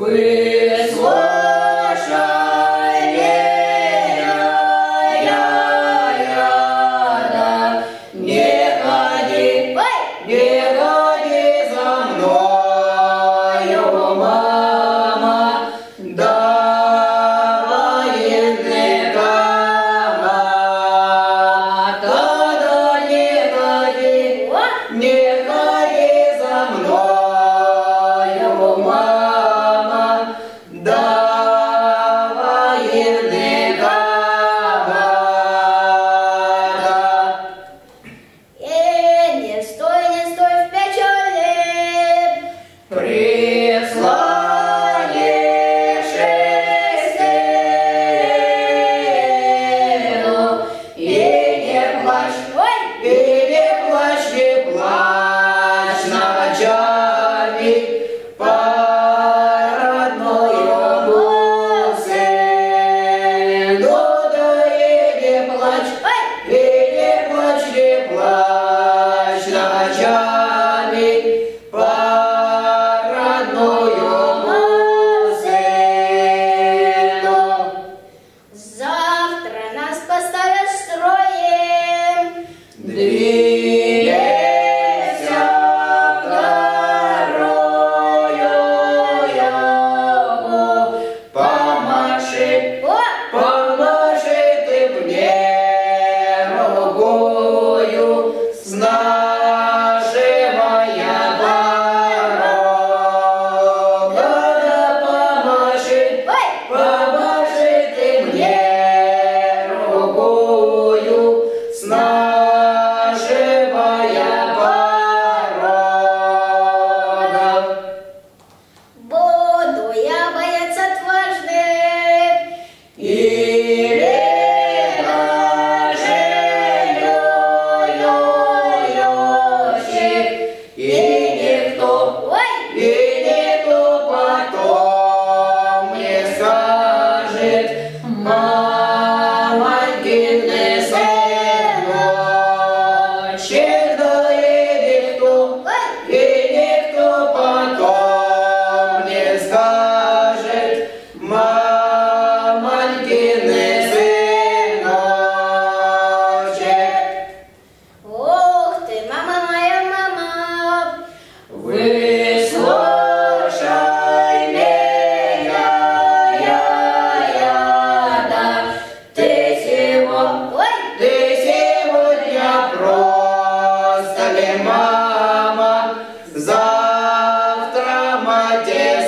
Wait. полями по родному сыну. Завтра нас поставят строем Две. мама, завтра мать.